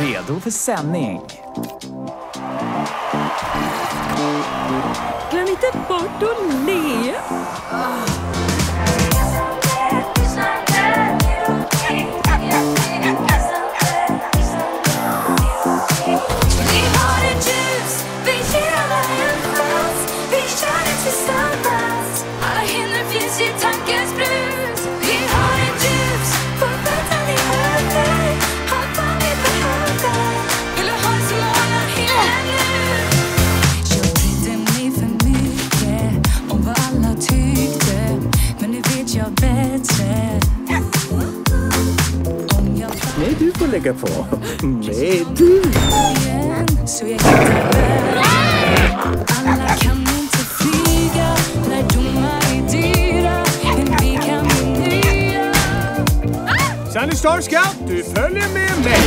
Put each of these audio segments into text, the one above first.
Redo för sändning. Glöm inte bort att le. Nej, du får lägga på. Nej, du. Sandy Star Scout, du följer med mig.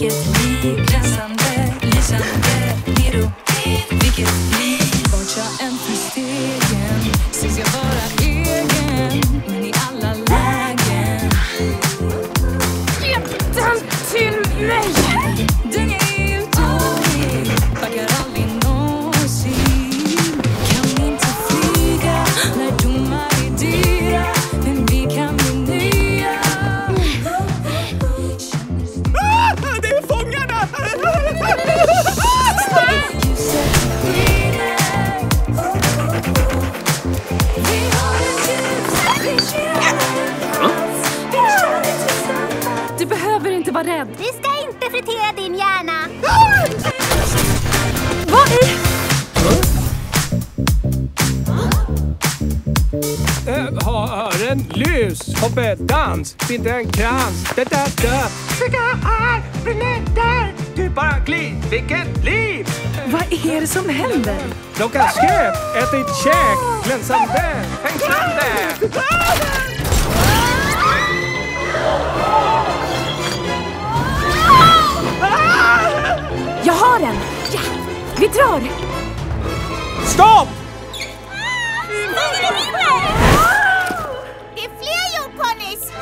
Glid Vilket vara rädd. Vi ska inte fritera din hjärna. Vad i... Äh, ha öron, lys, hoppa, dans, binda en krans. Da, da, da. Skicka här, biljetter. Du bara glid, vilket liv! Vad är det som händer? Plocka skräp, ätit käk, glänsande, fängslande. Vi drar! Stopp! Det är fler jordponnys!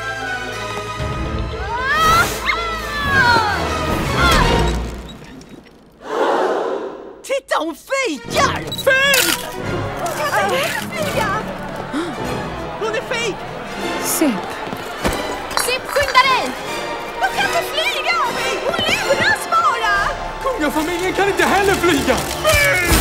Titta, hon fejkar! Fake! Hon är fejk! Sipp. Flyga! familjen kan inte heller flyga!